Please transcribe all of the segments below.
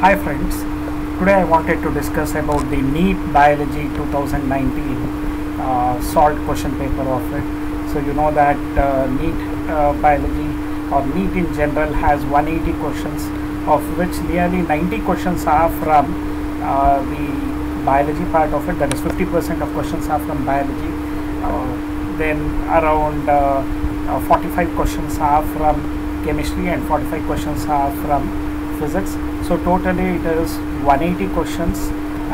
Hi friends, today I wanted to discuss about the NEET Biology 2019 uh, salt question paper of it. So you know that uh, NEET uh, Biology or NEET in general has 180 questions of which nearly 90 questions are from uh, the biology part of it. That is 50% of questions are from biology. Uh, then around uh, uh, 45 questions are from chemistry and 45 questions are from physics so totally it is 180 questions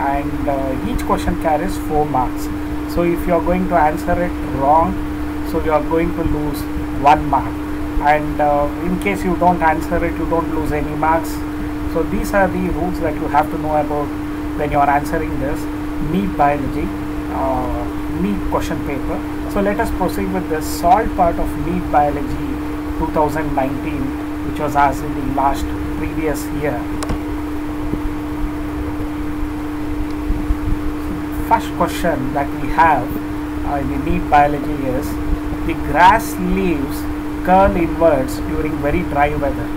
and uh, each question carries 4 marks. So if you are going to answer it wrong so you are going to lose 1 mark. And uh, in case you don't answer it you don't lose any marks. So these are the rules that you have to know about when you are answering this. NEET biology uh, NEET question paper. So let us proceed with the salt part of NEET biology 2019 which was asked in the last previous year first question that we have uh, in the NEET biology is the grass leaves curl inwards during very dry weather.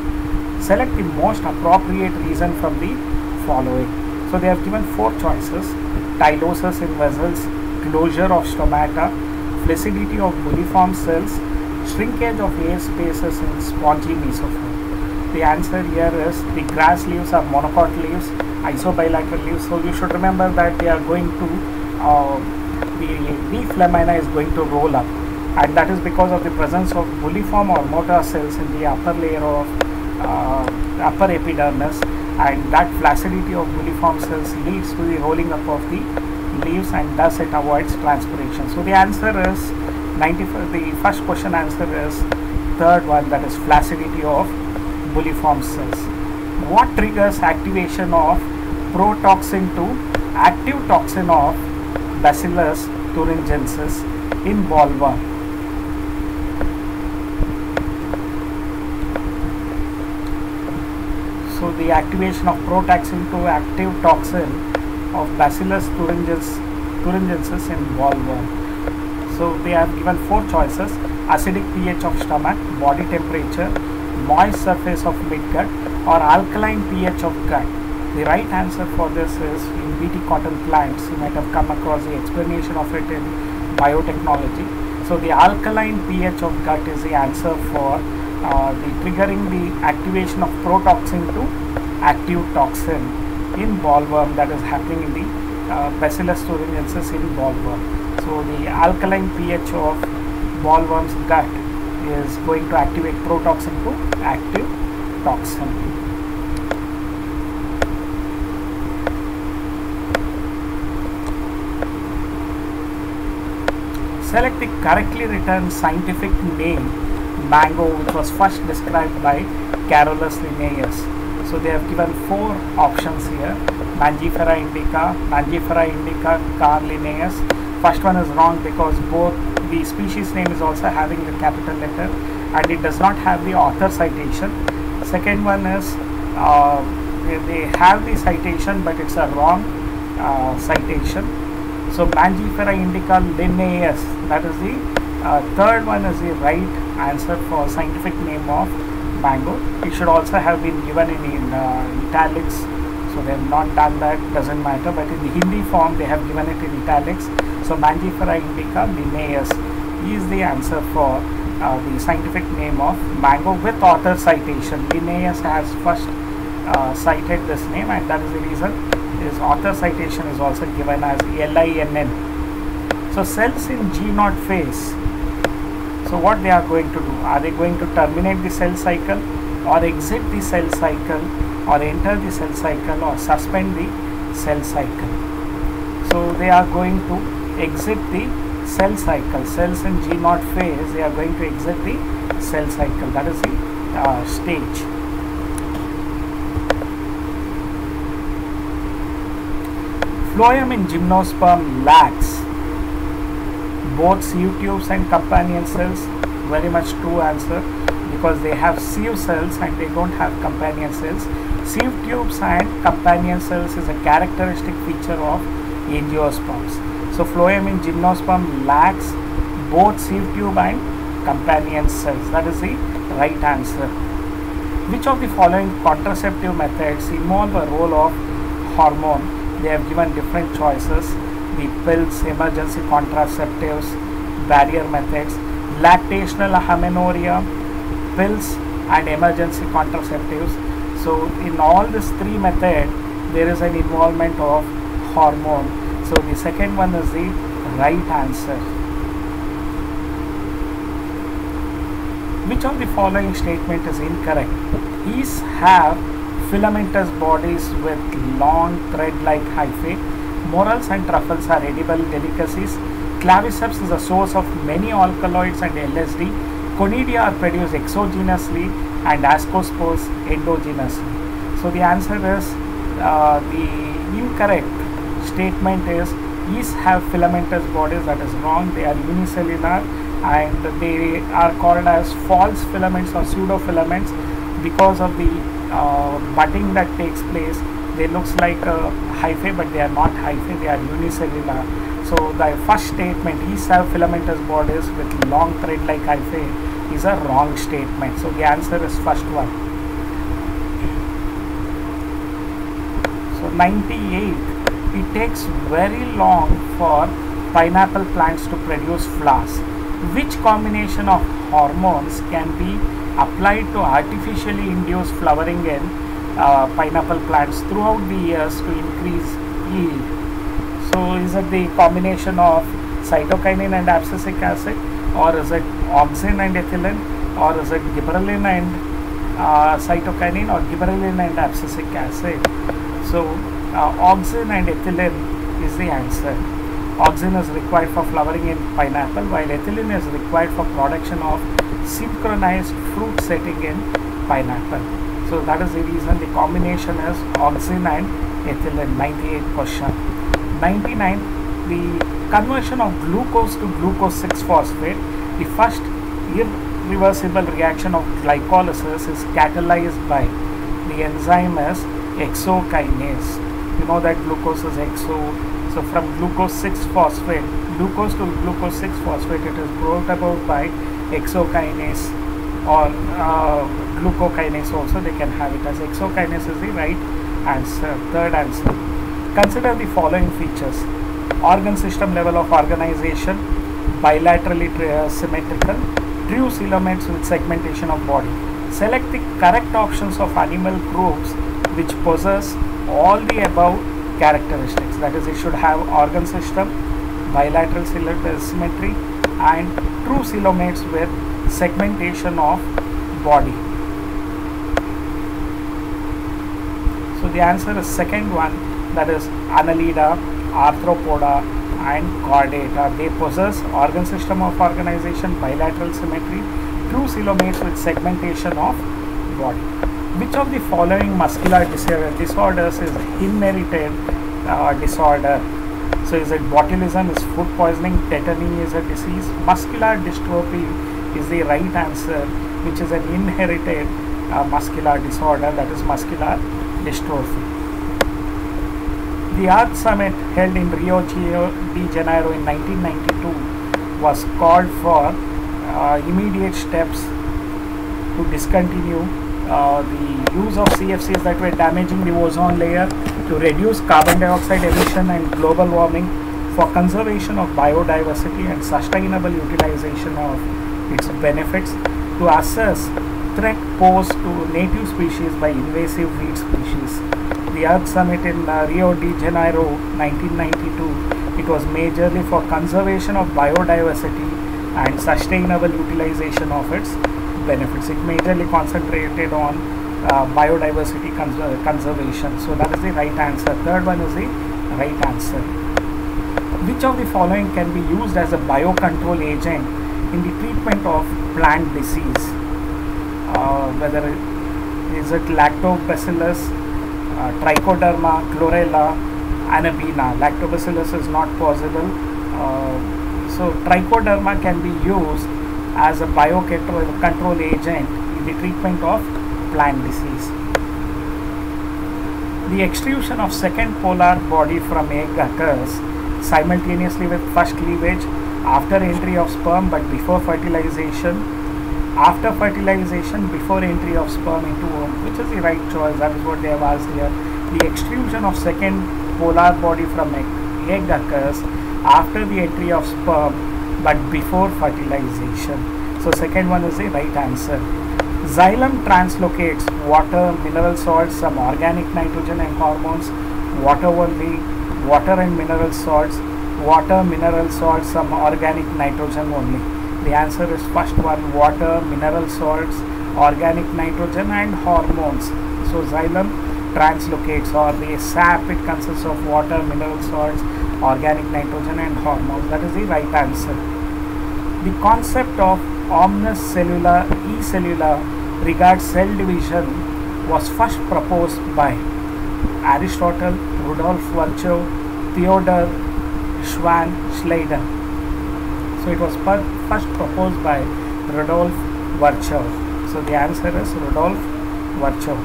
Select the most appropriate reason from the following. So they have given four choices. Tylosis in vessels closure of stomata flaccidity of bulliform cells shrinkage of air spaces in spongy mesophyll the answer here is the grass leaves are monocot leaves isobilateral leaves. So you should remember that they are going to uh, the leaf lamina is going to roll up. And that is because of the presence of bulliform or motor cells in the upper layer of uh, upper epidermis. And that flaccidity of bulliform cells leads to the rolling up of the leaves and thus it avoids transpiration. So the answer is 95 the first question answer is third one that is flaccidity of bulliform cells. What triggers activation of protoxin to active toxin of bacillus thuringiensis in bollworm so the activation of protoxin to active toxin of bacillus thuringiensis, thuringiensis in bollworm so they have given four choices acidic pH of stomach, body temperature, moist surface of mid-gut or alkaline pH of gut. The right answer for this is in BT cotton plants. You might have come across the explanation of it in biotechnology. So the alkaline pH of gut is the answer for uh, the triggering the activation of protoxin to active toxin in bollworm that is happening in the uh, Bacillus thuringiensis in bollworm. So the alkaline pH of bollworm's gut is going to activate protoxin to active toxin. Select the correctly written scientific name mango which was first described by Carolus Linnaeus. So they have given four options here Mangifera indica, Mangifera indica, Carl Linnaeus. First one is wrong because both the species name is also having the capital letter and it does not have the author citation. Second one is uh, they, have the citation but it's a wrong uh, citation. So Mangifera indica Linnaeus that is the uh, third one is the right answer for scientific name of mango. It should also have been given in, in uh, italics. So they have not done that, doesn't matter. But in the Hindi form, they have given it in italics. So Mangifera indica Linnaeus is the answer for uh, the scientific name of mango with author citation. Linnaeus has first uh, cited this name and that is the reason his author citation is also given as LINN. So cells in G naught phase so what they are going to do? Are they going to terminate the cell cycle or exit the cell cycle or enter the cell cycle or suspend the cell cycle? So they are going to exit the cell cycle. Cells in G naught phase, they are going to exit the cell cycle. That is the uh, stage. Phloem in gymnosperm lacks both sieve tubes and companion cells very much true answer because they have sieve cells and they don't have companion cells sieve tubes and companion cells is a characteristic feature of angiosperms so phloem in gymnosperm lacks both sieve tube and companion cells that is the right answer Which of the following contraceptive methods involve a role of hormone? They have given different choices. The pills, emergency contraceptives, barrier methods, lactational amenorrhea, pills and emergency contraceptives. So in all these three methods, there is an involvement of hormone. So the second one is the right answer. Which of the following statement is incorrect? Yeast have filamentous bodies with long thread-like hyphae. Morels and truffles are edible delicacies. Claviceps is a source of many alkaloids and LSD. Conidia are produced exogenously and ascospores endogenously. So the answer is uh, the incorrect statement is yeast have filamentous bodies that is wrong. They are unicellular and they are called as false filaments or pseudo filaments because of the uh, budding that takes place they looks like a hyphae but they are not hyphae they are unicellular. So the first statement yeast have filamentous bodies with long thread like hyphae is a wrong statement. So the answer is first one. So 98 it takes very long for pineapple plants to produce flowers. Which combination of hormones can be applied to artificially induce flowering in uh, pineapple plants throughout the years to increase yield? So is it the combination of cytokinin and abscisic acid or is it auxin and ethylene or is it gibberellin and uh, cytokinin or gibberellin and abscisic acid? So uh, auxin and ethylene is the answer. Auxin is required for flowering in pineapple while ethylene is required for production of synchronized fruit setting in pineapple. So that is the reason the combination is auxin and ethylene 98 question. 99 the conversion of glucose to glucose 6 phosphate the first irreversible reaction of glycolysis is catalyzed by the enzyme as hexokinase you know that glucose is exo so from glucose 6 phosphate glucose to glucose 6 phosphate it is brought about by hexokinase or uh, glucokinase also they can have it as hexokinase is the right answer third answer. Consider the following features. Organ system level of organization bilaterally uh, symmetrical true coelomates with segmentation of body. Select the correct options of animal groups which possess all the above characteristics. That is it should have organ system bilateral uh, symmetry and true coelomates with segmentation of body. So the answer is second one that is annelida arthropoda and chordata. They possess organ system of organization bilateral symmetry true coelomates with segmentation of body which of the following muscular disorders is inherited uh, disorder? So is it botulism is food poisoning tetany is a disease? Muscular dystrophy is the right answer which is an inherited uh, muscular disorder that is muscular dystrophy. The earth summit held in rio de janeiro in 1992 was called for uh, immediate steps to discontinue uh, the use of CFCs that were damaging the ozone layer to reduce carbon dioxide emission and global warming for conservation of biodiversity and sustainable utilization of its benefits to assess threat posed to native species by invasive weed species. The Earth Summit in uh, Rio de Janeiro 1992 it was majorly for conservation of biodiversity and sustainable utilization of its benefits. It majorly concentrated on uh, biodiversity cons conservation. So that is the right answer. Third one is the right answer. Which of the following can be used as a biocontrol agent in the treatment of plant disease? Uh, whether it is it lactobacillus, uh, trichoderma, chlorella, anabaena. Lactobacillus is not possible. Uh, so trichoderma can be used as a biocontrol agent in the treatment of plant disease. The extrusion of second polar body from egg occurs simultaneously with first cleavage after entry of sperm but before fertilization after fertilization before entry of sperm into womb which is the right choice that is what they have asked here the extrusion of second polar body from egg, egg occurs after the entry of sperm but before fertilization. So second one is the right answer. Xylem translocates water mineral salts some organic nitrogen and hormones water only water and mineral salts water mineral salts some organic nitrogen only. The answer is first one water mineral salts organic nitrogen and hormones. So xylem translocates or the sap it consists of water mineral salts organic nitrogen and hormones that is the right answer the concept of omnis cellular e cellular regards cell division was first proposed by aristotle rudolf virchow theodor schwann schleiden so it was first proposed by Rudolf Virchow. So the answer is Rudolf Virchow.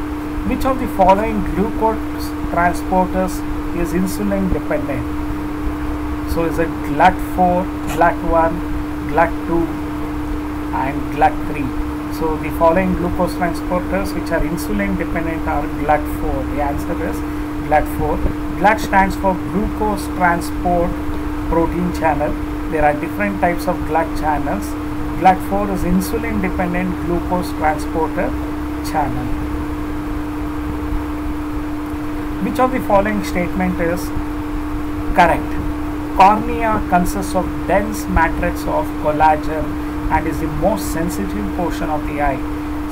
Which of the following glucose transporters is insulin dependent? So is it GLUT4, GLUT1, GLUT2 and GLUT3. So the following glucose transporters which are insulin dependent are GLUT4. The answer is GLUT4. GLUT stands for glucose transport protein channel there are different types of GLUT channels. GLUT4 is insulin dependent glucose transporter channel. Which of the following statement is correct? Cornea consists of dense matrix of collagen and is the most sensitive portion of the eye.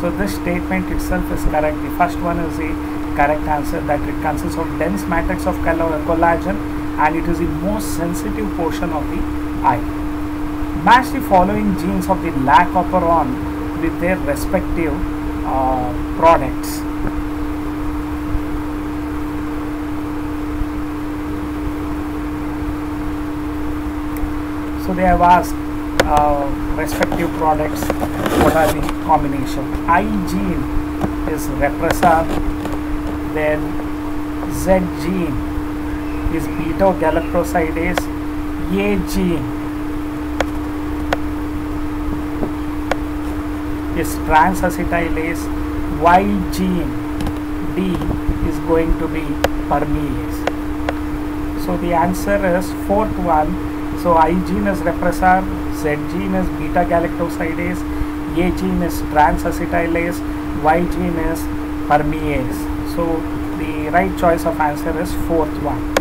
So this statement itself is correct. The first one is the correct answer that it consists of dense matrix of collagen and it is the most sensitive portion of the eye. Match the following genes of the lac operon with their respective uh, products. So they have asked uh, respective products what are the combination. I gene is repressor, then Z gene is beta galactosidase, A gene is transacetylase, Y gene D is going to be permease. So the answer is fourth one. So I gene is repressor, Z gene is beta galactosidase, A gene is transacetylase, Y gene is permease. So the right choice of answer is fourth one.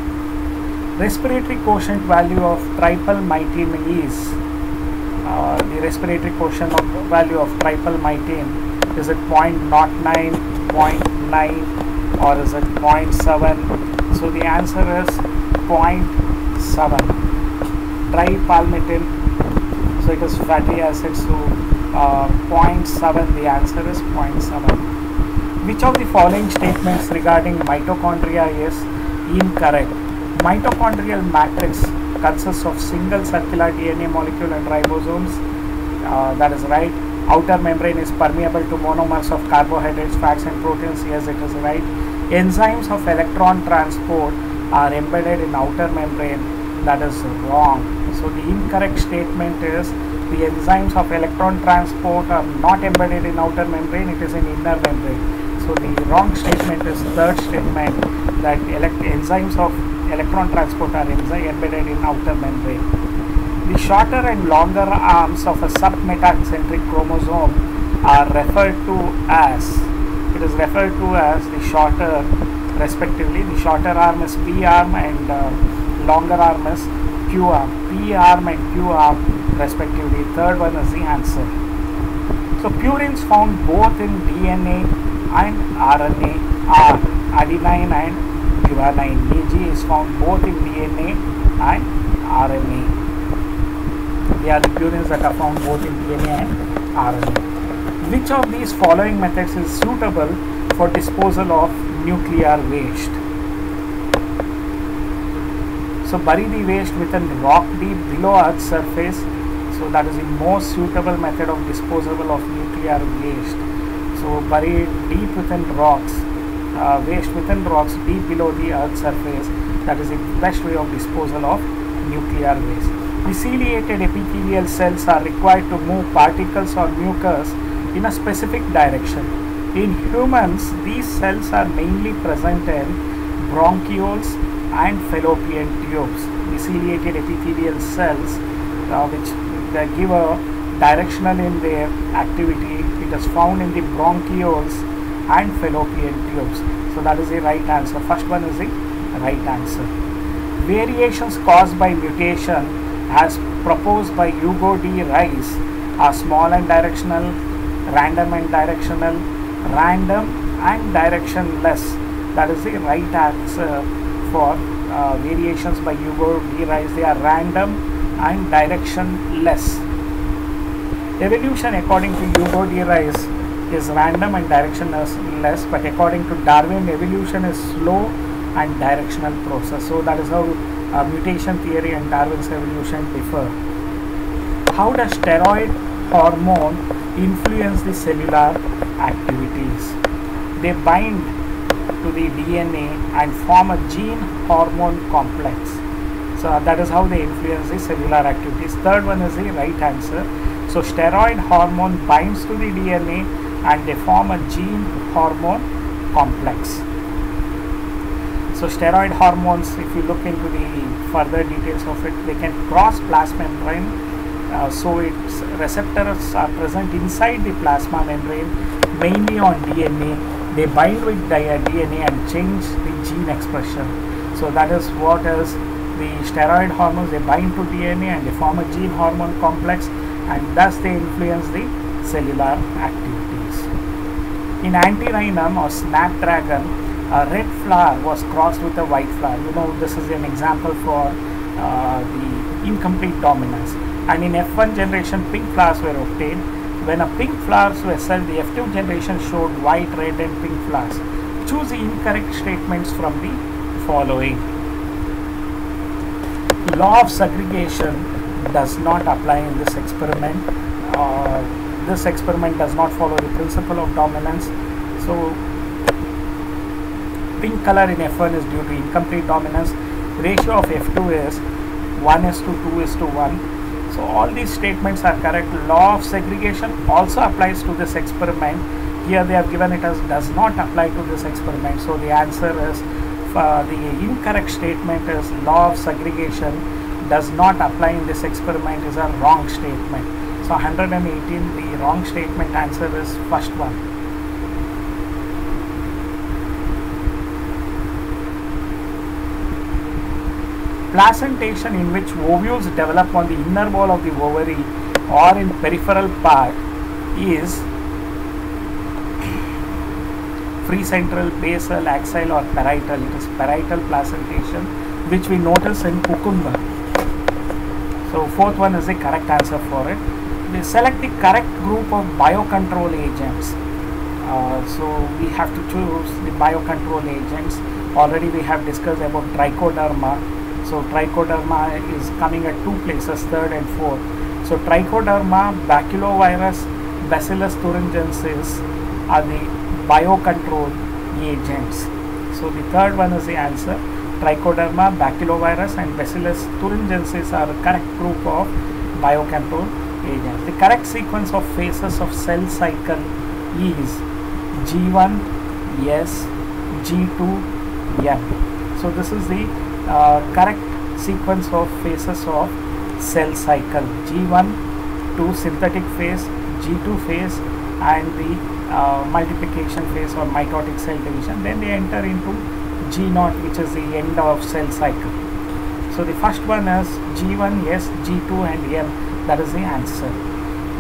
Respiratory quotient value of tripalmitin is uh, the respiratory quotient of value of tripalmitin is it 0.09, 0.9 or is it 0.7? So the answer is 0.7. Tripalmitin, so it is fatty acid, so uh, 0.7, the answer is 0.7. Which of the following statements regarding mitochondria is incorrect? Mitochondrial matrix consists of single circular DNA molecule and ribosomes. Uh, that is right. Outer membrane is permeable to monomers of carbohydrates, fats and proteins. Yes, it is right. Enzymes of electron transport are embedded in outer membrane. That is wrong. So the incorrect statement is the enzymes of electron transport are not embedded in outer membrane. It is in inner membrane. So the wrong statement is third statement that enzymes of electron transport are embedded in outer membrane. The shorter and longer arms of a submetacentric chromosome are referred to as, it is referred to as the shorter respectively. The shorter arm is P arm and uh, longer arm is Q arm. P arm and Q arm respectively. Third one is the answer. So purines found both in DNA and RNA are adenine and guanine. AG is found both in DNA and RNA. They are the purines that are found both in DNA and RNA. Which of these following methods is suitable for disposal of nuclear waste? So bury the waste within rock deep below earth's surface. So that is the most suitable method of disposal of nuclear waste. So bury deep within rocks uh, waste within rocks deep below the earth's surface that is the best way of disposal of nuclear waste. The ciliated epithelial cells are required to move particles or mucus in a specific direction. In humans, these cells are mainly present in bronchioles and fallopian tubes, the ciliated epithelial cells, uh, which they give a directional in their activity. It is found in the bronchioles and fallopian tubes. So that is the right answer. First one is the right answer. Variations caused by mutation as proposed by Hugo de Vries are small and directional, random and directional, random and directionless. That is the right answer for uh, variations by Hugo. Vries. They are random and directionless. Evolution according to Hugo de Vries is random and directionless but according to Darwin evolution is slow and directional process. So that is how uh, mutation theory and Darwin's evolution differ. How does steroid hormone influence the cellular activities? They bind to the DNA and form a gene hormone complex. So that is how they influence the cellular activities. Third one is the right answer. So steroid hormone binds to the DNA and they form a gene hormone complex. So steroid hormones, if you look into the further details of it, they can cross plasma membrane. Uh, so its receptors are present inside the plasma membrane, mainly on DNA. They bind with DNA and change the gene expression. So that is what is the steroid hormones. They bind to DNA and they form a gene hormone complex, and thus they influence the cellular activities. In antirrhinum or snapdragon, a red flower was crossed with a white flower. You know, this is an example for uh, the incomplete dominance. And in F1 generation, pink flowers were obtained. When a pink flowers were sold, the F2 generation showed white, red, and pink flowers. Choose the incorrect statements from the following. Law of segregation does not apply in this experiment. Uh, this experiment does not follow the principle of dominance. So pink color in F1 is due to incomplete dominance. Ratio of F2 is 1 is to 2 is to 1. So all these statements are correct. Law of segregation also applies to this experiment. Here they have given it as does not apply to this experiment. So the answer is uh, the incorrect statement is law of segregation does not apply in this experiment is a wrong statement. So 118 the wrong statement answer is first one. Placentation in which ovules develop on the inner wall of the ovary or in peripheral part is free central, basal, axial or parietal. It is parietal placentation which we notice in cucumber. So fourth one is the correct answer for it. We select the correct group of biocontrol agents. Uh, so we have to choose the biocontrol agents. Already we have discussed about trichoderma. So trichoderma is coming at two places, third and fourth. So trichoderma, baculovirus, bacillus thuringiensis are the biocontrol agents. So the third one is the answer. Trichoderma, baculovirus and bacillus thuringiensis are the correct group of biocontrol agents. The correct sequence of phases of cell cycle is G1, S, G2, M. So this is the correct sequence of phases of cell cycle. G1 to synthetic phase, G2 phase and the uh, multiplication phase or mitotic cell division. Then they enter into G0 which is the end of cell cycle. So the first one is G1, S, G2 and M. That is the answer.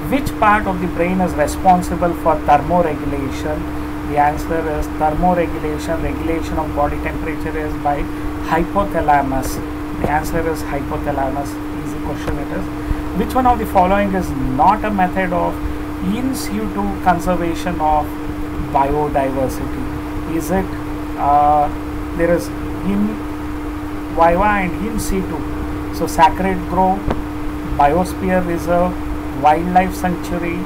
Which part of the brain is responsible for thermoregulation? The answer is thermoregulation, regulation of body temperature is by hypothalamus. The answer is hypothalamus. Easy question it is. Which one of the following is not a method of in situ conservation of biodiversity? Is it uh, there is in vivo and in situ? So sacred grove, biosphere reserve, wildlife sanctuary,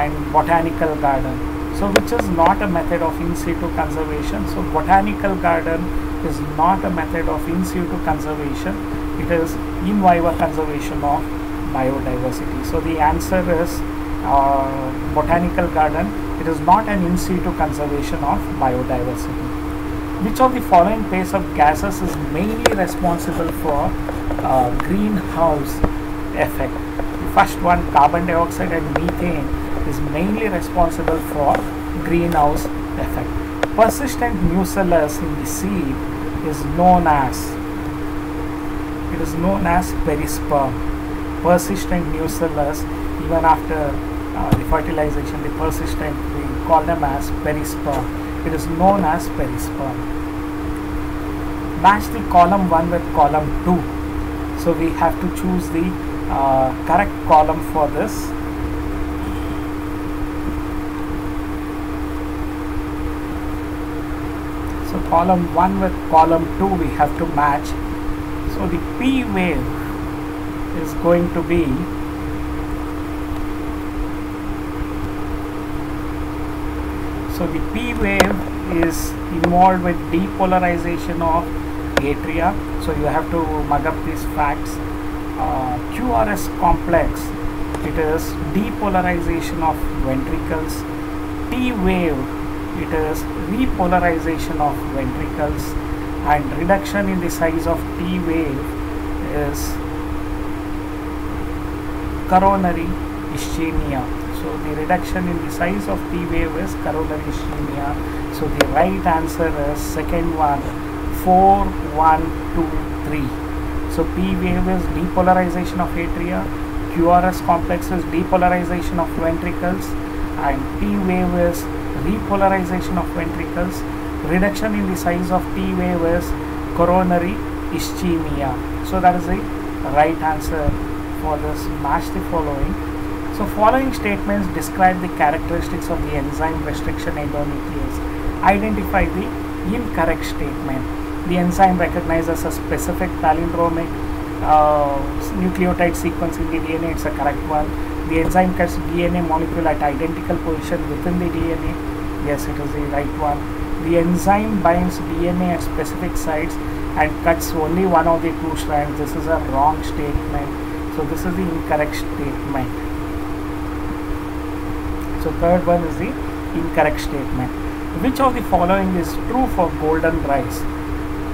and botanical garden. So which is not a method of in situ conservation. So botanical garden is not a method of in situ conservation. It is in vivo conservation of biodiversity. So the answer is uh, botanical garden, it is not an in situ conservation of biodiversity. Which of the following pairs of gases is mainly responsible for uh, greenhouse effect? The first one, carbon dioxide and methane, is mainly responsible for greenhouse effect. Persistent nucellus in the seed is known as it is known as perisperm. Persistent nucellus, even after uh, the fertilization, the persistent, we call them as perisperm. It is known as perisperm. Match the column 1 with column 2. So we have to choose the uh, correct column for this. So column 1 with column 2 we have to match. So the P wave is going to be So the P wave is involved with depolarization of atria. So you have to mug up these facts. Uh, QRS complex, it is depolarization of ventricles. T wave, it is repolarization of ventricles. And reduction in the size of T wave is coronary ischemia. So the reduction in the size of T wave is coronary ischemia. So the right answer is second one, 4, 1, 2, 3. So P wave is depolarization of atria, QRS complex is depolarization of ventricles, and T wave is repolarization of ventricles. Reduction in the size of T wave is coronary ischemia. So that is the right answer for this. Match the following. So following statements describe the characteristics of the enzyme restriction endonuclease. Identify the incorrect statement. The enzyme recognizes a specific palindromic uh, nucleotide sequence in the DNA. It's a correct one. The enzyme cuts DNA molecule at identical position within the DNA. Yes, it is the right one. The enzyme binds DNA at specific sites and cuts only one of the two strands. This is a wrong statement. So this is the incorrect statement. So third one is the incorrect statement. Which of the following is true for golden rice?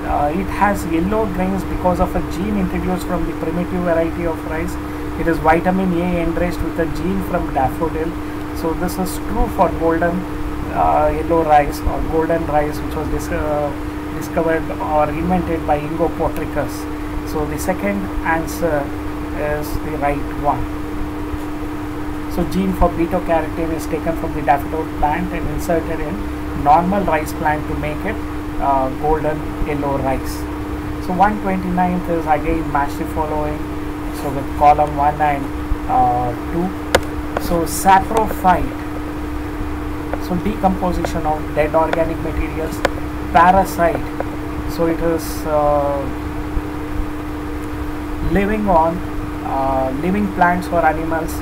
Uh, it has yellow grains because of a gene introduced from the primitive variety of rice. It is vitamin A enriched with a gene from daffodil. So this is true for golden yellow rice or golden rice which was dis uh, discovered or invented by Ingo Potrykus. So the second answer is the right one. So gene for beta carotene is taken from the daffodil plant and inserted in normal rice plant to make it uh, golden yellow rice. So 129th is again match the following. So with column 1 and uh, 2. So saprophyte. So decomposition of dead organic materials. Parasite. So it is uh, living on uh, living plants or animals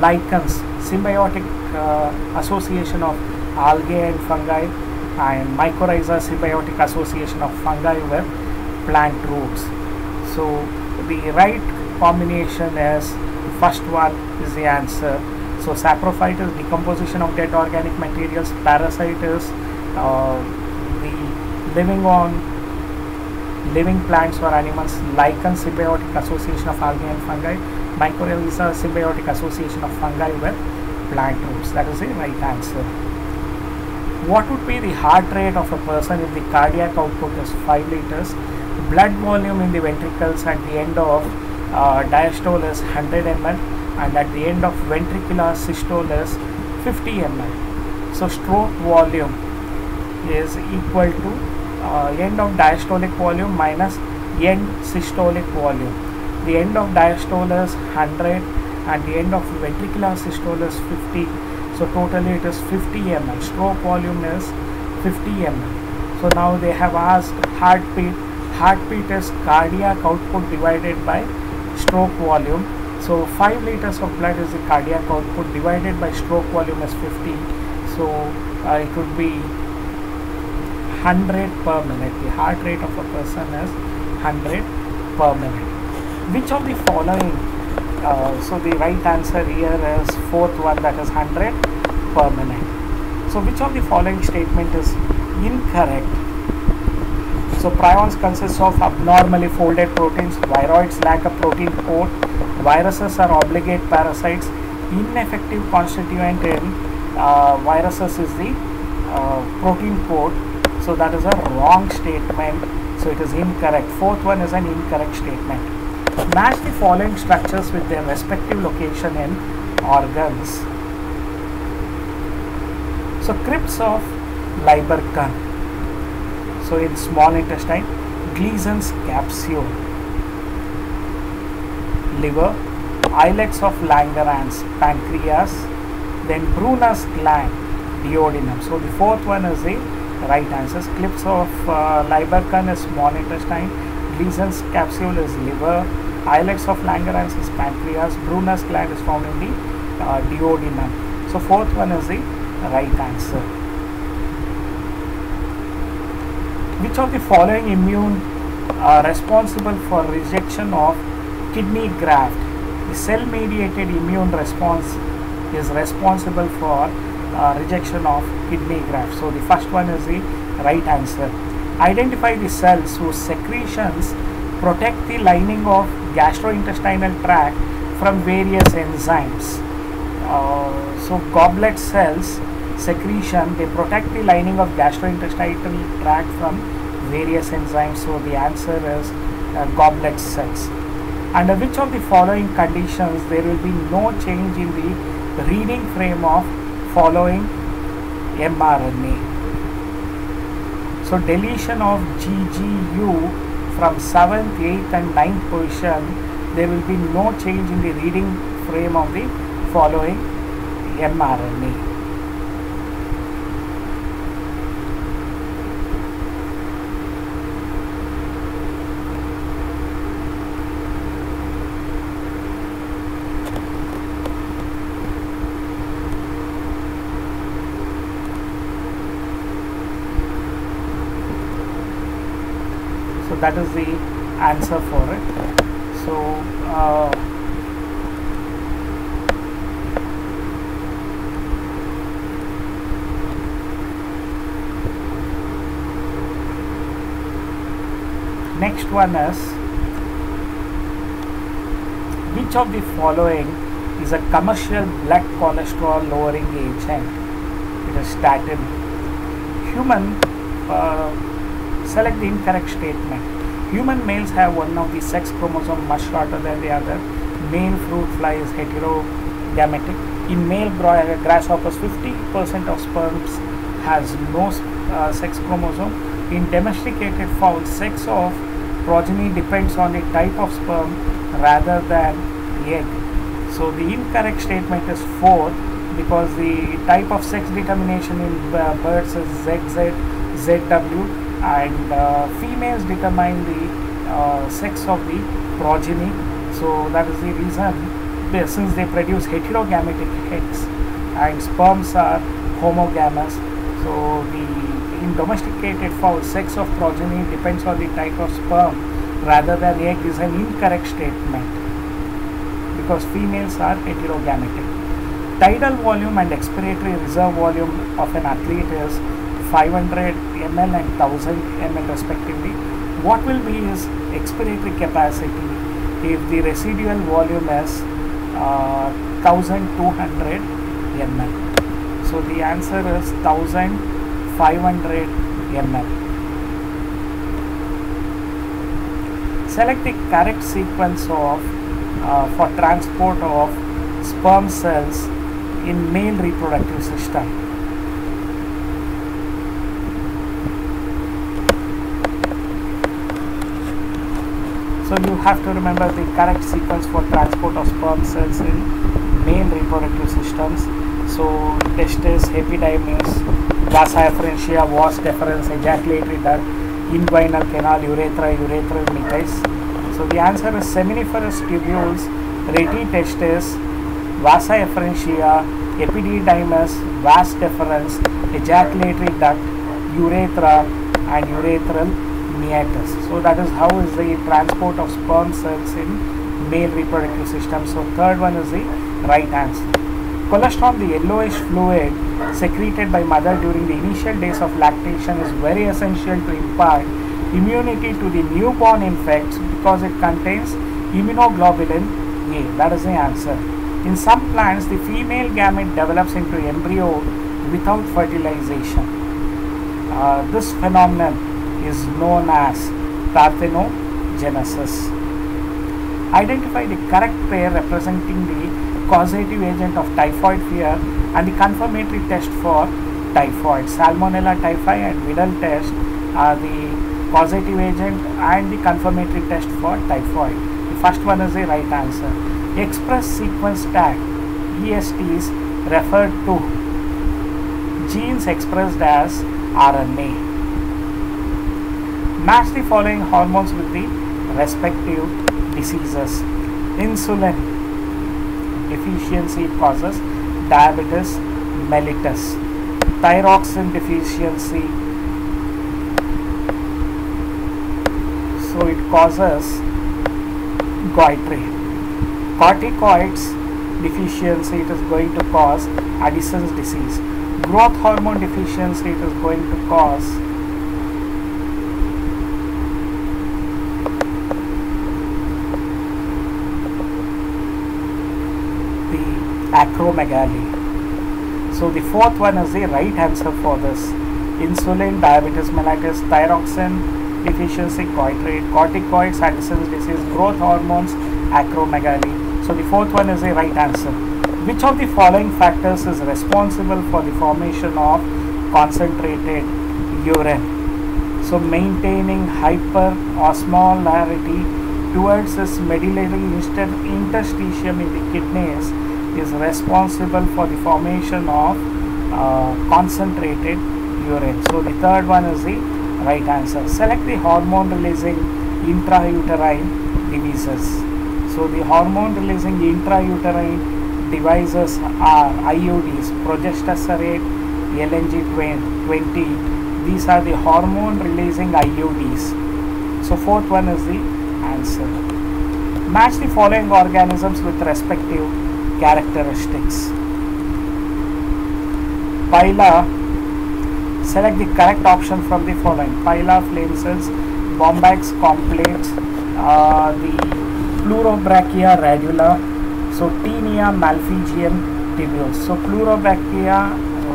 lichens, symbiotic uh, association of algae and fungi, and mycorrhiza symbiotic association of fungi with plant roots. So the right combination is first one is the answer. So saprophyte is decomposition of dead organic materials. Parasite is uh, the living on living plants or animals. Lichen symbiotic association of algae and fungi mycorrhiza symbiotic association of fungi with plant roots. That is the right answer. What would be the heart rate of a person if the cardiac output is 5 liters? Blood volume in the ventricles at the end of uh, diastole is 100 ml and at the end of ventricular systole is 50 ml. So stroke volume is equal to uh, end of diastolic volume minus end systolic volume. The end of diastole is 100 and the end of ventricular systole is 50 so totally it is 50 ml stroke volume is 50 ml so now they have asked heartbeat. Heartbeat is cardiac output divided by stroke volume so 5 liters of blood is the cardiac output divided by stroke volume as 50 so uh, it would be 100 per minute the heart rate of a person is 100 per minute which of the following uh, so the right answer here is fourth one that is 100 per minute. So which of the following statement is incorrect? So prions consists of abnormally folded proteins, viroids lack a protein coat, viruses are obligate parasites, ineffective constituent in uh, viruses is the uh, protein coat. So that is a wrong statement. So it is incorrect. Fourth one is an incorrect statement. Match the following structures with their respective location in organs. So crypts of Lieberkühn. So in small intestine, Glisson's capsule, liver, islets of Langerhans, pancreas, then Brunner's gland, duodenum. So the fourth one is the right answer. Clips of uh, Lieberkühn is small intestine, Glisson's capsule is liver, islets of Langerhans is pancreas, Brunner's gland is found in the uh, duodenum. So fourth one is the right answer. Which of the following immune are responsible for rejection of kidney graft? The cell-mediated immune response is responsible for uh, rejection of kidney graft. So the first one is the right answer. Identify the cells whose secretions protect the lining of gastrointestinal tract from various enzymes. Uh, so goblet cells secretion they protect the lining of gastrointestinal tract from various enzymes. So the answer is uh, goblet cells. Under which of the following conditions there will be no change in the reading frame of following mRNA. So deletion of GGU from 7th, 8th and 9th position there will be no change in the reading frame of the following mRNA. so that is the answer for it. So uh, next one is which of the following is a commercial black cholesterol lowering agent? It is statin. Human uh, select the incorrect statement. Human males have one of the sex chromosome much shorter than the other. Male fruit fly is heterogametic. In male grasshoppers, 50% of sperms has no uh, sex chromosome. In domesticated fowls, sex of progeny depends on the type of sperm rather than egg. So the incorrect statement is fourth because the type of sex determination in uh, birds is ZZ, ZW and uh, females determine the uh, sex of the progeny. So that is the reason they, since they produce heterogametic eggs and sperms are homogamous so the in domesticated fowl sex of progeny depends on the type of sperm rather than egg is an incorrect statement because females are heterogametic tidal volume and expiratory reserve volume of an athlete is 500 ml and 1000 ml respectively. What will be his expiratory capacity if the residual volume is uh, 1200 ml? So the answer is 1500 ml. Select the correct sequence of uh, for transport of sperm cells in male reproductive system. So you have to remember the correct sequence for transport of sperm cells in main reproductive systems. So testes, epididymis, vasa efferentia, vas deferens, ejaculatory duct, inguinal canal, urethra, urethral meatus. So the answer is seminiferous tubules, rete testes, vasa efferentia, epididymis, vas deferens, ejaculatory duct, urethra and urethral So that is how is the transport of sperm cells in male reproductive system. So third one is the right answer. Colostrum, the yellowish fluid secreted by mother during the initial days of lactation is very essential to impart immunity to the newborn infants because it contains immunoglobulin A. That is the answer. In some plants, the female gamete develops into embryo without fertilization. Uh, this phenomenon is known as parthenogenesis. Identify the correct pair representing the causative agent of typhoid fever and the confirmatory test for typhoid. Salmonella typhi and Widal test are the causative agent and the confirmatory test for typhoid. The first one is the right answer. Express sequence tag ESTs referred to genes expressed as RNA. Match the following hormones with the respective diseases. Insulin deficiency causes diabetes mellitus. Thyroxine deficiency so it causes goitre. Corticoids deficiency it is going to cause Addison's disease. Growth hormone deficiency it is going to cause acromegaly. So the fourth one is the right answer for this. Insulin, diabetes mellitus, thyroxine deficiency, goitre, corticoids, Addison's disease, growth hormones, acromegaly. So the fourth one is the right answer. Which of the following factors is responsible for the formation of concentrated urine? So maintaining hyperosmolarity towards this medullary interstitium in the kidneys is responsible for the formation of uh, concentrated urine. So the third one is the right answer. Select the hormone releasing intrauterine devices. So the hormone releasing intrauterine devices are IUDs, progesterone, LNG20. These are the hormone releasing IUDs. So fourth one is the answer. Match the following organisms with respective characteristics. Pila, select the correct option from the following. Pila, flame cells, Bombyx complex, uh, the Pleurobrachia radula, so Taenia Malpighian tubules. So Pleurobrachia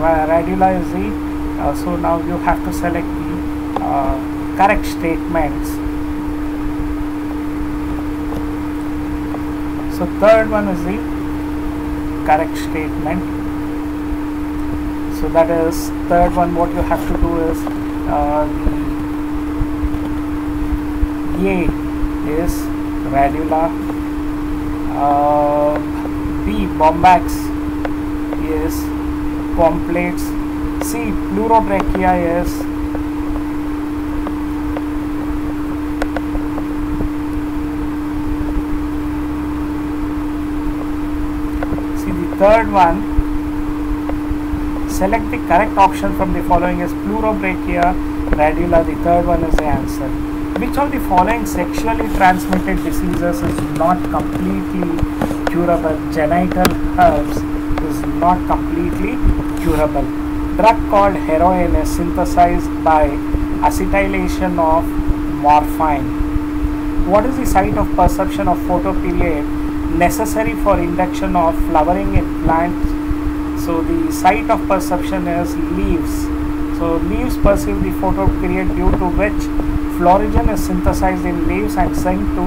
radula is the, uh, so now you have to select the uh, correct statements. So third one is the correct statement. So that is third one what you have to do is uh, A is radula uh, B Bombyx is complex. C pleurobrachia is third one. Select the correct option from the following is pleurobrachia radula. The third one is the answer. Which of the following sexually transmitted diseases is not completely curable? Genital herpes is not completely curable. Drug called heroin is synthesized by acetylation of morphine. What is the site of perception of photoperiod necessary for induction of flowering in plants. So the site of perception is leaves. So leaves perceive the photoperiod due to which florigen is synthesized in leaves and sent to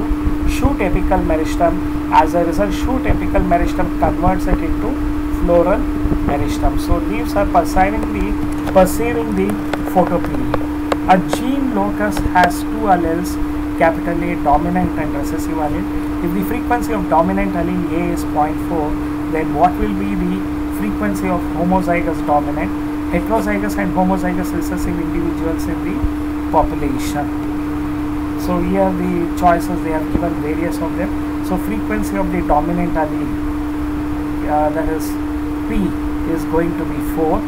shoot apical meristem. As a result, shoot apical meristem converts it into floral meristem. So leaves are perceiving the perceiving the photoperiod. A gene locus has two alleles, capital A dominant and recessive allele if the frequency of dominant allele A is 0.4, then what will be the frequency of homozygous dominant, heterozygous and homozygous recessive individuals in the population? So here the choices they have given various of them. So frequency of the dominant allele, uh, that is P is going to be 4.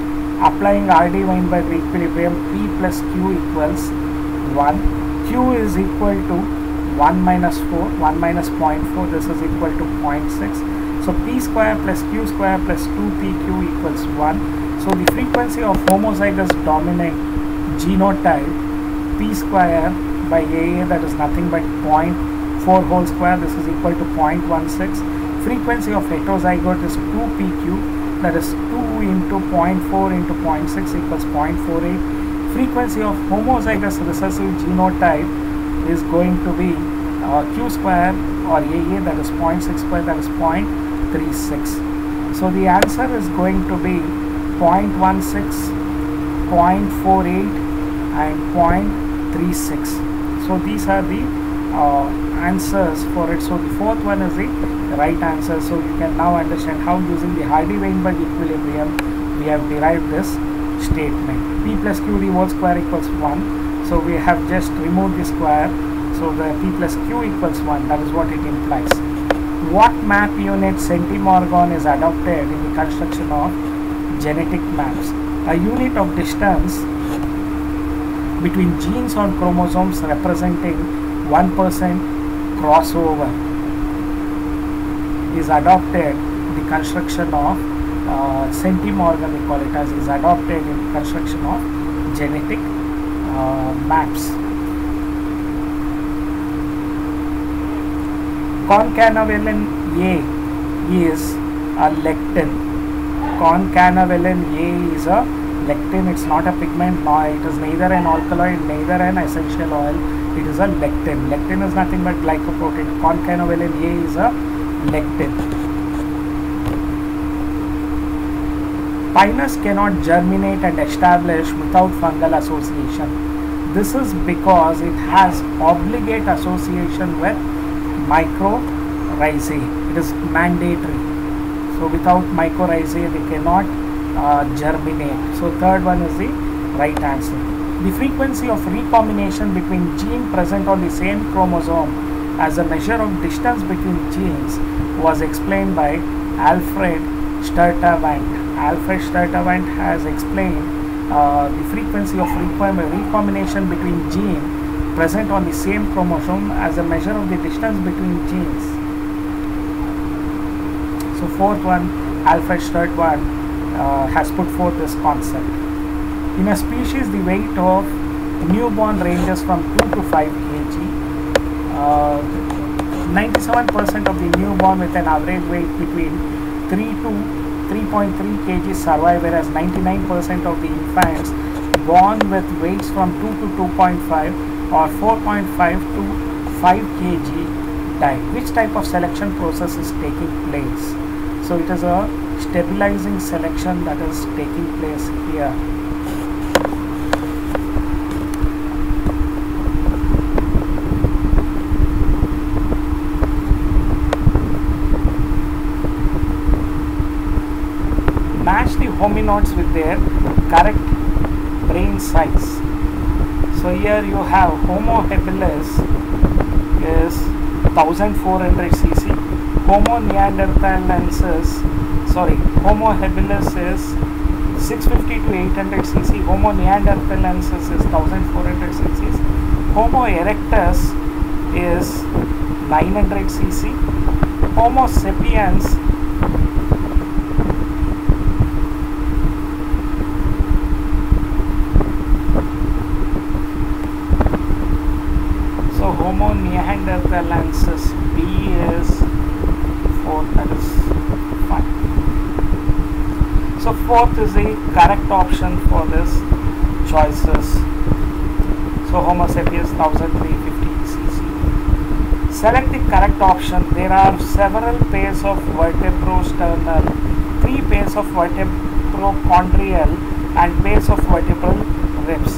Applying Hardy-Weinberg equilibrium P plus Q equals 1. Q is equal to 1 minus 4 1 minus 0.4 this is equal to 0.6 so p square plus q square plus 2pq equals 1 so the frequency of homozygous dominant genotype p square by aa that is nothing but 0.4 whole square this is equal to 0.16 frequency of heterozygote is 2pq that is 2 into 0.4 into 0.6 equals 0.48 frequency of homozygous recessive genotype is going to be uh, q square or AA that is 0.6 square that is 0.36 so the answer is going to be 0.16 0.48 and 0.36 so these are the uh, answers for it. So the fourth one is the right answer. So you can now understand how using the Hardy-Weinberg equilibrium we have derived this statement. P plus q d whole square equals 1 so we have just removed the square so the p plus q equals 1 that is what it implies. What map unit centimorgan is adopted in the construction of? Genetic maps. A unit of distance between genes on chromosomes representing 1% crossover is adopted. The construction of uh, centimorgan we call it as is adopted in construction of genetic maps. Concanavalin A is a lectin. Concanavalin A is a lectin. It's not a pigment no it is neither an alkaloid neither an essential oil. It is a lectin. Lectin is nothing but glycoprotein. Concanavalin A is a lectin Pinus cannot germinate and establish without fungal association. This is because it has obligate association with mycorrhizae. It is mandatory. So without mycorrhizae they cannot uh, germinate. So third one is the right answer. The frequency of recombination between gene present on the same chromosome as a measure of distance between genes was explained by Alfred Sturtevant. Alfred Sturtevant has explained uh, the frequency of recombination between gene present on the same chromosome as a measure of the distance between genes. So fourth one, Alfred Sturtevant uh, has put forth this concept. In a species, the weight of newborn ranges from 2 to 5 kg. 97% uh, of the newborn with an average weight between 3 to 3.3 kg survive whereas 99% of the infants born with weights from 2 to 2.5 or 4.5 to 5 kg die. Which type of selection process is taking place? So it is a stabilizing selection that is taking place here. With their correct brain size. So here you have Homo habilis is 1400 cc, Homo neanderthalensis, sorry, Homo habilis is 650 to 800 cc, Homo neanderthalensis is 1400 cc, Homo erectus is 900 cc, Homo sapiens neanderthalensis B is 4 that is 5 so fourth is the correct option for this choices. So homo sapiens 1350 cc select the correct option. There are several pairs of vertebrosternal three pairs of vertebrochondral and pairs of vertebral ribs.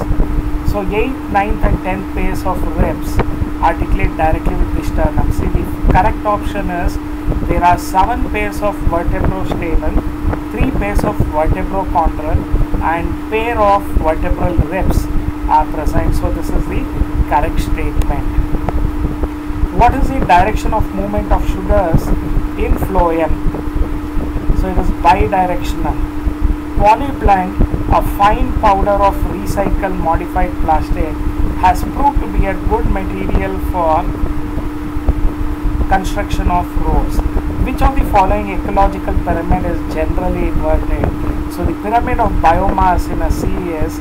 So 8th 9th and 10th pairs of ribs articulate directly with sternum. See the correct option is there are 7 pairs of vertebrosternal, 3 pairs of vertebrochondral and pair of vertebral ribs are present. So this is the correct statement. What is the direction of movement of sugars in phloem? So it is bidirectional. Polyblend, a fine powder of recycled modified plastic has proved to be a good material for construction of roads. Which of the following ecological pyramid is generally inverted? So the pyramid of biomass in a sea is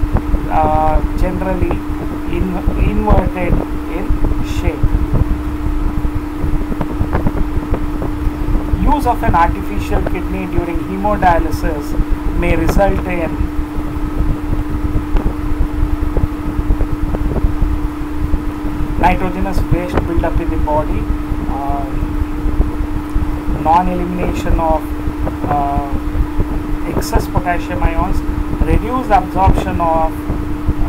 uh, generally in, inverted in shape. Use of an artificial kidney during hemodialysis may result in nitrogenous waste build up in the body, uh, non-elimination of uh, excess potassium ions, reduced absorption of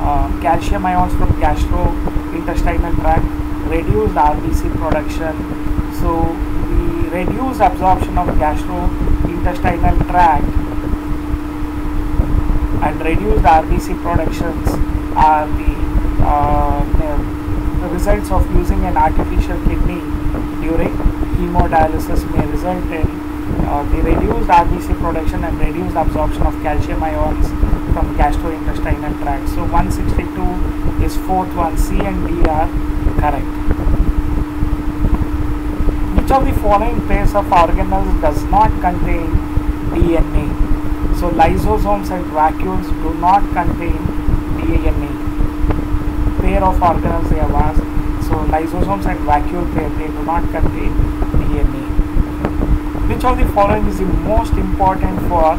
uh, calcium ions from gastrointestinal tract, reduced RBC production. So the reduced absorption of gastrointestinal tract and reduced RBC productions are the, uh, the results of using an artificial kidney during hemodialysis may result in uh, the reduced RBC production and reduced absorption of calcium ions from gastrointestinal tract. So 162 is fourth one. C and D are correct. Which of the following pairs of organelles does not contain DNA? So lysosomes and vacuoles do not contain DNA. Pair of organelles they have asked. So lysosomes and vacuole they do not contain DNA. Which of the following is the most important for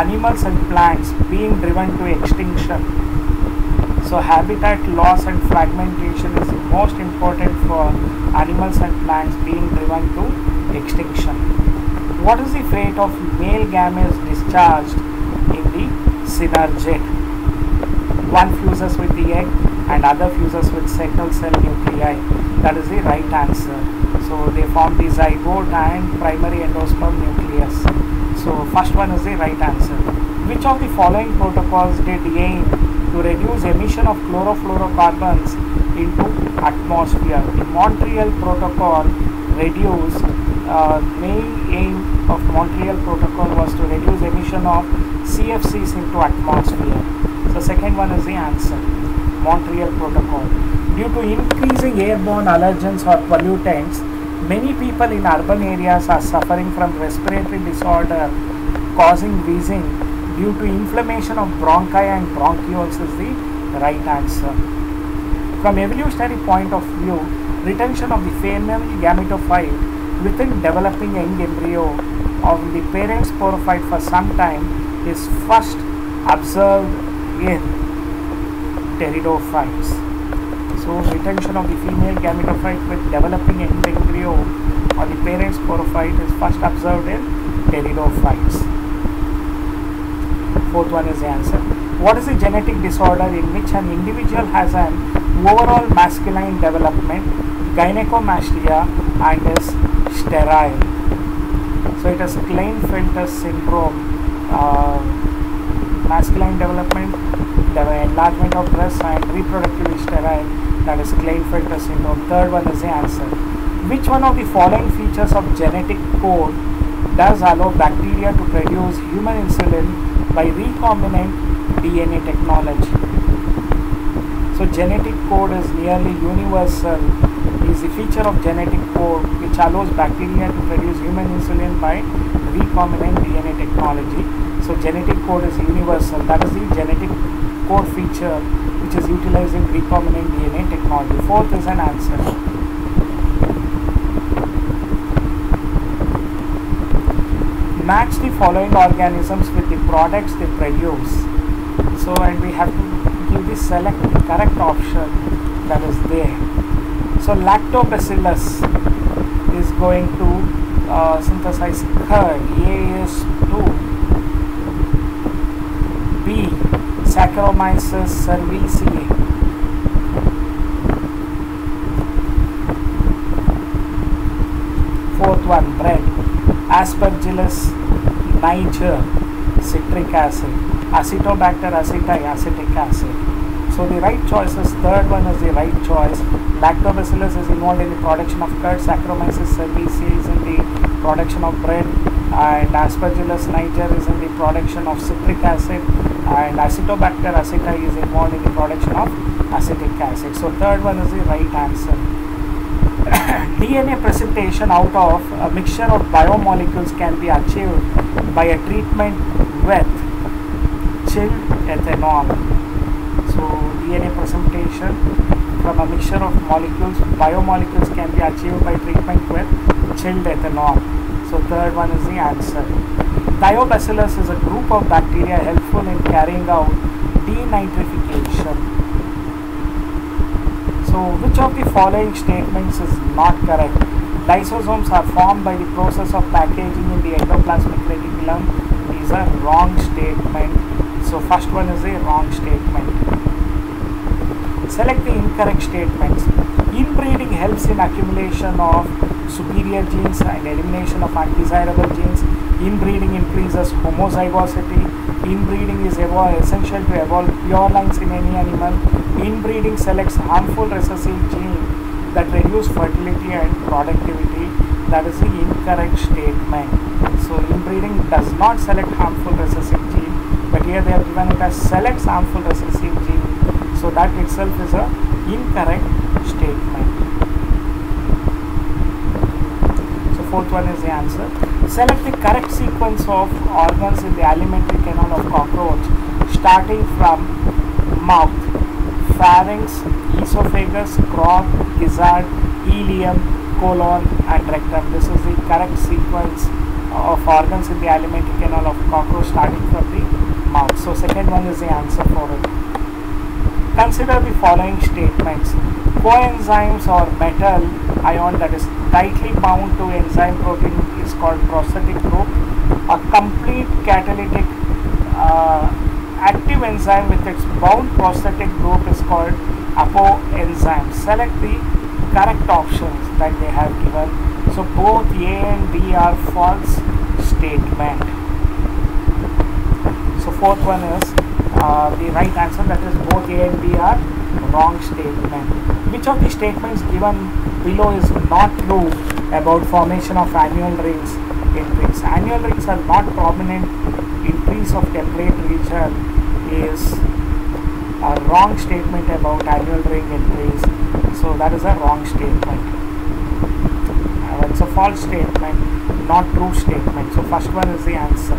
animals and plants being driven to extinction? So habitat loss and fragmentation is the most important for animals and plants being driven to extinction. What is the fate of male gametes discharged in the synergid? One fuses with the egg and other fuses with single cell nuclei. That is the right answer. So they form the zygote and primary endosperm nucleus. So first one is the right answer. Which of the following protocols did aim to reduce emission of chlorofluorocarbons into atmosphere? The Montreal Protocol reduced uh, main aim of Montreal Protocol was to reduce emission of CFCs into atmosphere. So second one is the answer. Montreal Protocol. Due to increasing airborne allergens or pollutants, many people in urban areas are suffering from respiratory disorder causing wheezing due to inflammation of bronchi and bronchioles is the right answer. From evolutionary point of view, retention of the female gametophyte within developing young embryo of the parent sporophyte for some time is first observed in pteridophytes. So retention of the female gametophyte with developing embryo or the parent sporophyte is first observed in pteridophytes. Fourth one is the answer. What is the genetic disorder in which an individual has an overall masculine development, gynecomastia, and is sterile? So it is Klinefelter syndrome. Uh, masculine development, the enlargement of breast, and reproductive sterile. That is Klinefelter syndrome. Third one is the answer. Which one of the following features of genetic code does allow bacteria to produce human insulin by recombinant DNA technology. So genetic code is nearly universal. Is the feature of genetic code which allows bacteria to produce human insulin by recombinant DNA technology. So genetic code is universal. That is the genetic core feature which is utilizing recombinant DNA technology. Fourth is an answer. Match the following organisms with the products they produce. So and we have to give the select the correct option that is there. So lactobacillus is going to uh, synthesize curd AS2 Saccharomyces cerevisiae. Fourth one, bread. Aspergillus niger, citric acid. Acetobacter aceti, acetic acid. So the right choice is third one is the right choice. Lactobacillus is involved in the production of curd. Saccharomyces cerevisiae is in the production of bread. And Aspergillus niger is in the production of citric acid and Acetobacter aceti is involved in the production of acetic acid. So third one is the right answer. DNA precipitation out of a mixture of biomolecules can be achieved by a treatment with chilled ethanol. So DNA precipitation from a mixture of molecules, biomolecules can be achieved by treatment with chilled ethanol. So third one is the answer. Thiobacillus is a group of bacteria helpful in carrying out denitrification. So which of the following statements is not correct? Lysosomes are formed by the process of packaging in the endoplasmic reticulum. These are wrong statement. So first one is a wrong statement. Select the incorrect statements. Inbreeding helps in accumulation of superior genes and elimination of undesirable genes. Inbreeding increases homozygosity. Inbreeding is essential to evolve pure lines in any animal. Inbreeding selects harmful recessive gene that reduce fertility and productivity. That is the incorrect statement. So inbreeding does not select harmful recessive gene, but here they have given it as selects harmful recessive gene. So that itself is a incorrect statement. So fourth one is the answer. Select the correct sequence of organs in the alimentary canal of cockroach starting from mouth, pharynx, esophagus, crop, gizzard, ileum, colon and rectum. This is the correct sequence of organs in the alimentary canal of cockroach starting from the mouth. So second one is the answer for it. Consider the following statements. Coenzymes or metal ion that is tightly bound to enzyme protein called prosthetic group. A complete catalytic uh, active enzyme with its bound prosthetic group is called apo enzyme. Select the correct options that they have given. So both A and B are false statement. So fourth one is uh, the right answer that is both A and B are wrong statement. Which of the statements given below is not true about formation of annual rings in trees? Annual rings are not prominent in trees of temperate region is a wrong statement about annual ring in trees. So that is a wrong statement. Uh, it's a false statement, not true statement. So first one is the answer.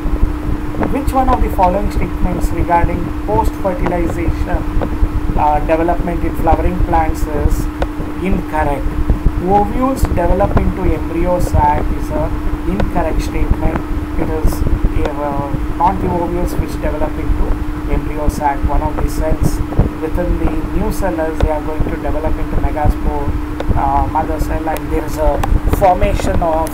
Which one of the following statements regarding post-fertilization uh, development in flowering plants is incorrect? Ovules develop into embryo sac is a incorrect statement. It is uh, not the ovules which develop into embryo sac. One of the cells within the nucellus they are going to develop into megaspore uh, mother cell and there is a formation of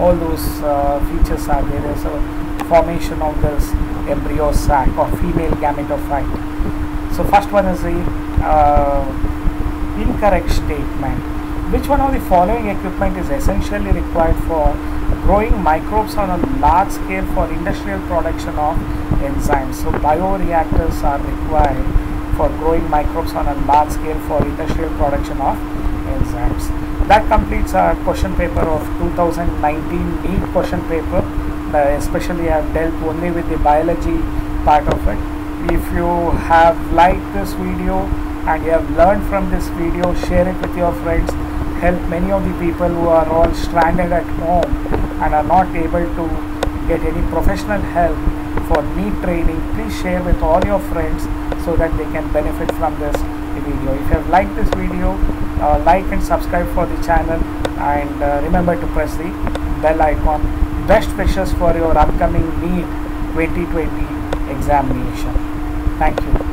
all those uh, features are there. There's a formation of this embryo sac or female gametophyte. So first one is the uh, incorrect statement. Which one of the following equipment is essentially required for growing microbes on a large scale for industrial production of enzymes? So bioreactors are required for growing microbes on a large scale for industrial production of enzymes. That completes our question paper of 2019 NEET question paper. Uh, especially I have dealt only with the biology part of it. If you have liked this video and you have learned from this video, share it with your friends. Help many of the people who are all stranded at home and are not able to get any professional help for NEET training. Please share with all your friends so that they can benefit from this video. If you have liked this video, uh, like and subscribe for the channel and uh, remember to press the bell icon. Best wishes for your upcoming NEET 2020 examination. Thank you.